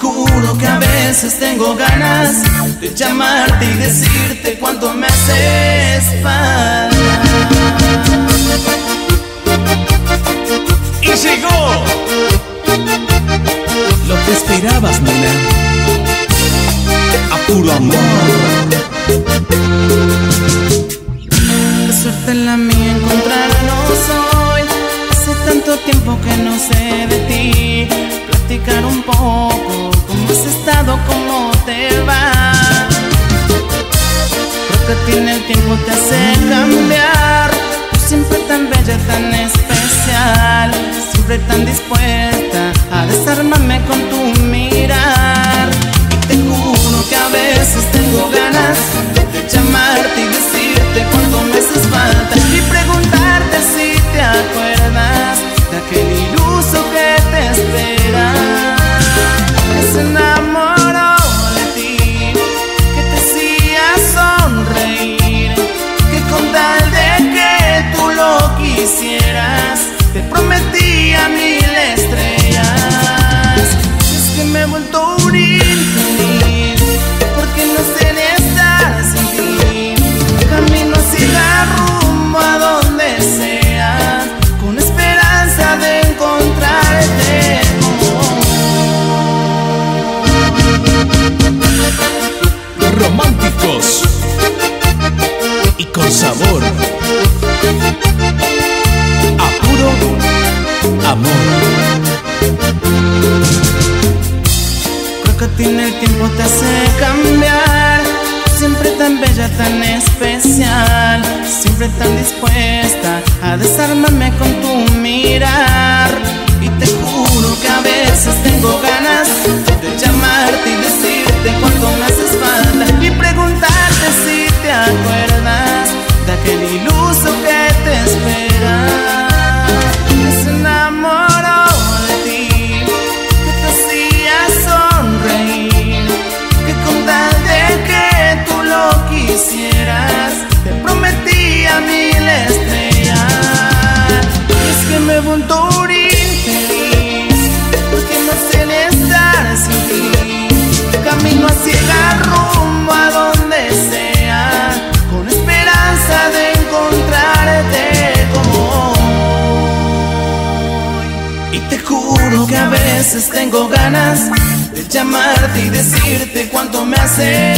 juro que a veces tengo ganas de llamarte y decirte cuánto me haces falta. Y llegó lo que esperabas, nena. A puro amor. Qué suerte la mía encontrarnos hoy. Hace tanto tiempo que no sé de ti. Creo que tiene el tiempo te hace cambiar. Tú siempre tan bella, tan especial. Siempre tan dispuesta a desarmarme con tu Tiene el tiempo te hace cambiar. Siempre tan bella, tan especial. Siempre tan dispuesta a desarmarme con tu mirar. Quisieras, te prometía mil estrellas. Es que me un infeliz, porque no sé ni estar sin ti. Camino a ciega rumbo a donde sea, con esperanza de encontrarte como hoy. Y te juro que a veces tengo ganas de llamarte y decirte cuánto me falta.